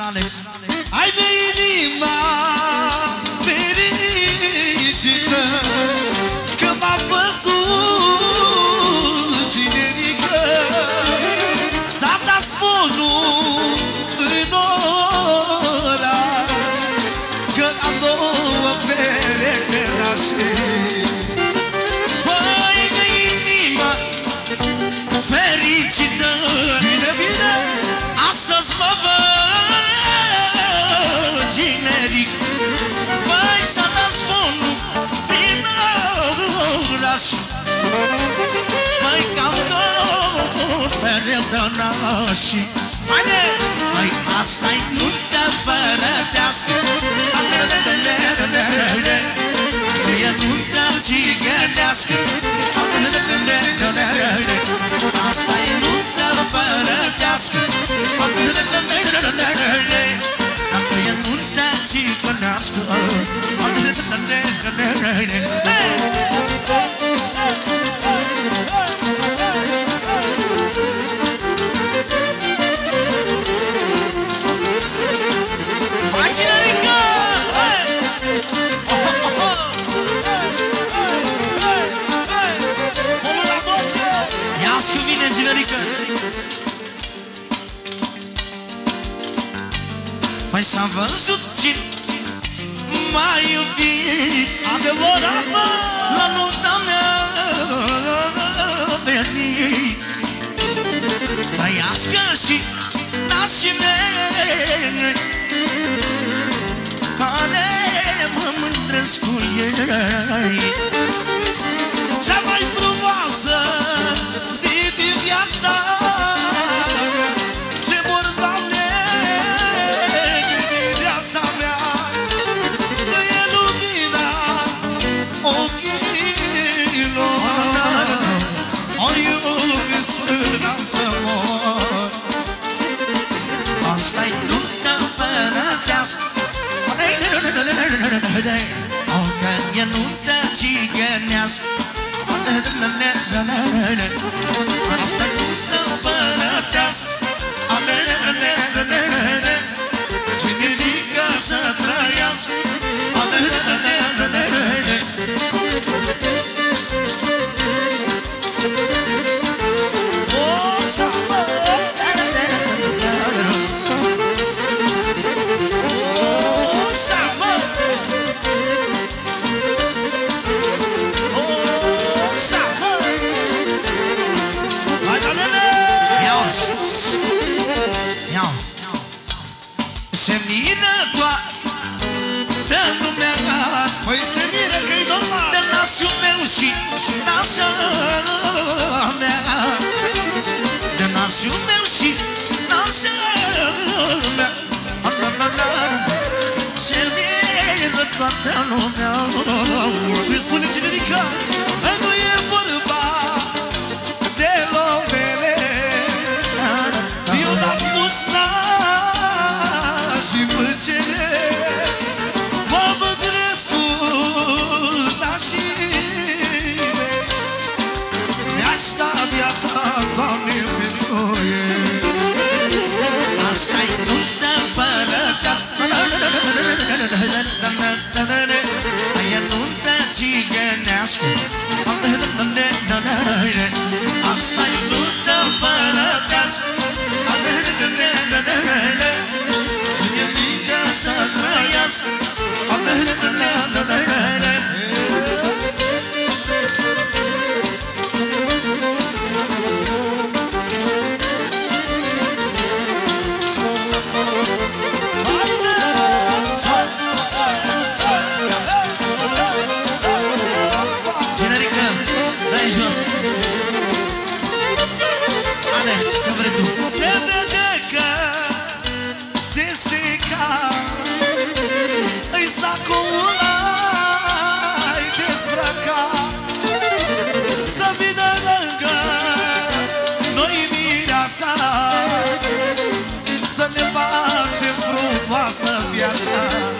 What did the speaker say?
Alex. Ai de inima oraș Păi cam tot pereu de nași Haide! Păi asta-i nuntă părătească Ia că vine Cinerica! Păi s-a văzut cine m-a iubit Adevărat, mă! La nunta mea venit Trăiască și nașii mei Care mă mândresc cu ei O că e nuntă țigănească Asta-i nuntă părătească miră toată lumea Păi se miră că-i normal. De nasul meu și nașa mea. De nasul meu și nașa mea. Se miră toată lumea. Și spune cinerica. Nu Africa.